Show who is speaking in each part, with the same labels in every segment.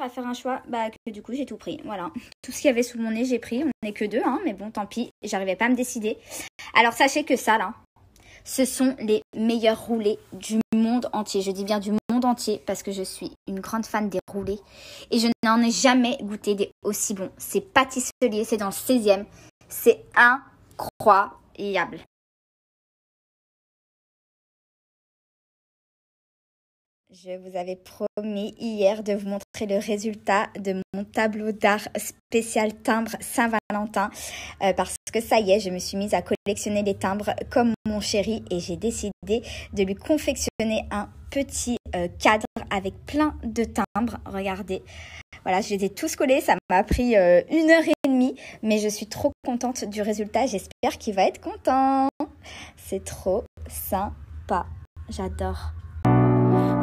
Speaker 1: à faire un choix, bah que du coup j'ai tout pris. Voilà, tout ce qu'il y avait sous mon nez j'ai pris. On n'est que deux, hein, mais bon tant pis, j'arrivais pas à me décider. Alors sachez que ça là, ce sont les meilleurs roulés du monde entier. Je dis bien du monde entier parce que je suis une grande fan des roulés et je n'en ai jamais goûté des aussi bons. C'est pâtisselier, c'est dans le 16e. C'est incroyable. Je vous avais promis hier de vous montrer le résultat de mon tableau d'art spécial timbre Saint-Valentin euh, parce que ça y est, je me suis mise à collectionner les timbres comme mon chéri et j'ai décidé de lui confectionner un petit euh, cadre avec plein de timbres. Regardez, voilà, je les ai tous collés, ça m'a pris euh, une heure et demie, mais je suis trop contente du résultat. J'espère qu'il va être content. C'est trop sympa, j'adore.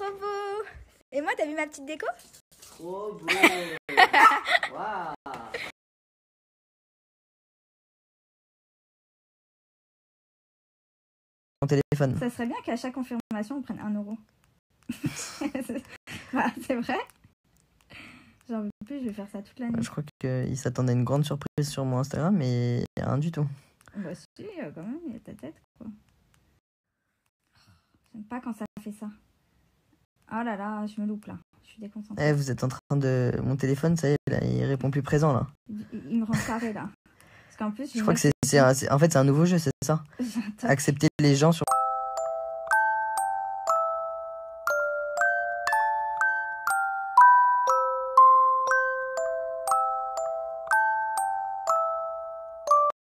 Speaker 1: trop beau. Et moi, t'as vu ma petite déco?
Speaker 2: Trop beau Waouh Mon téléphone.
Speaker 1: Ça serait bien qu'à chaque confirmation, on prenne un euro. Bah, c'est vrai? J'en veux plus, je vais faire ça toute l'année.
Speaker 2: Je crois qu'il s'attendait à une grande surprise sur mon Instagram, mais rien du tout.
Speaker 1: Bah si, euh, quand même, il y a ta tête, quoi. J'aime pas quand ça fait ça. Oh là là, je me loupe là. Je suis déconcentrée.
Speaker 2: Eh, vous êtes en train de... Mon téléphone, ça y est, là, il répond plus présent, là.
Speaker 1: Il, il me rend carré là. Parce qu'en plus,
Speaker 2: Je crois que c'est... En fait, c'est un nouveau jeu, c'est ça? Accepter les gens sur...